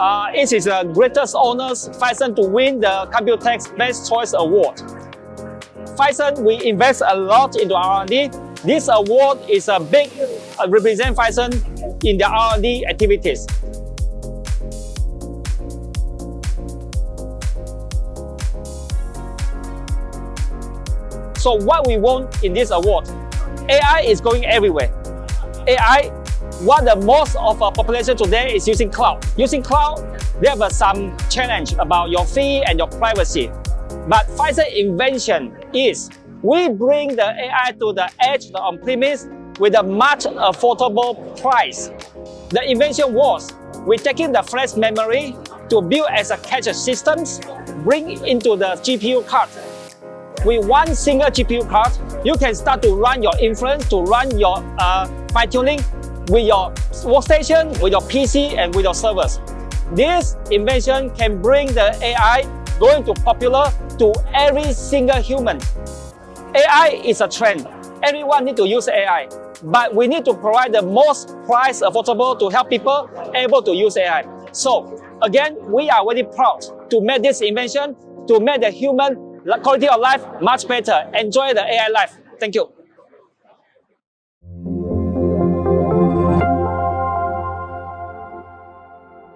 it is the greatest honor Phison to win the Computex Best Choice Award. Phison, we invest a lot into R&D. This award is a big uh, represent Phison in the R&D activities. So what we want in this award, AI is going everywhere. AI, what the most of our population today is using cloud. Using cloud, there have some challenge about your fee and your privacy. But Phison invention is we bring the AI to the edge the on premise with a much affordable price. The invention was we're taking the flash memory to build as a cache systems, bring into the GPU card with one single GPU card, you can start to run your inference, to run your uh, fine-tuning with your workstation, with your PC, and with your servers. This invention can bring the AI going to popular to every single human. AI is a trend. Everyone need to use AI. But we need to provide the most price affordable to help people able to use AI. So again, we are very proud to make this invention to make the human quality of life much better. Enjoy the AI life. Thank you.